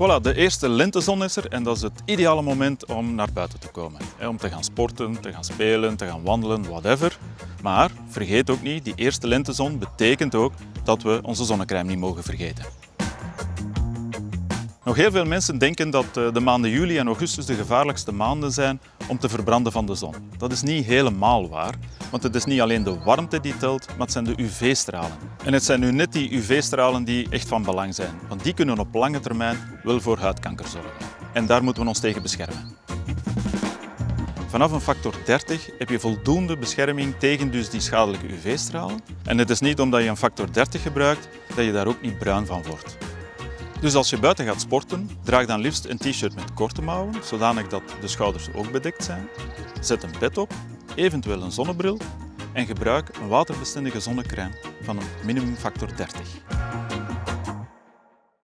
Voilà, de eerste lentezon is er en dat is het ideale moment om naar buiten te komen. Om te gaan sporten, te gaan spelen, te gaan wandelen, whatever. Maar vergeet ook niet, die eerste lentezon betekent ook dat we onze zonnecrème niet mogen vergeten. Nog heel veel mensen denken dat eh, de maanden juli en augustus de gevaarlijkste maanden zijn om te verbranden van de zon. Dat is niet helemaal waar, want het is niet alleen de warmte die telt, maar het zijn de UV-stralen. En het zijn nu net die UV-stralen die echt van belang zijn, want die kunnen op lange termijn wel voor huidkanker zorgen. En daar moeten we ons tegen beschermen. Vanaf een factor 30 heb je voldoende bescherming tegen dus die schadelijke UV-stralen. En het is niet omdat je een factor 30 gebruikt dat je daar ook niet bruin van wordt. Dus als je buiten gaat sporten, draag dan liefst een t-shirt met korte mouwen, zodanig dat de schouders ook bedekt zijn. Zet een pet op, eventueel een zonnebril en gebruik een waterbestendige zonnecrème van een minimumfactor 30.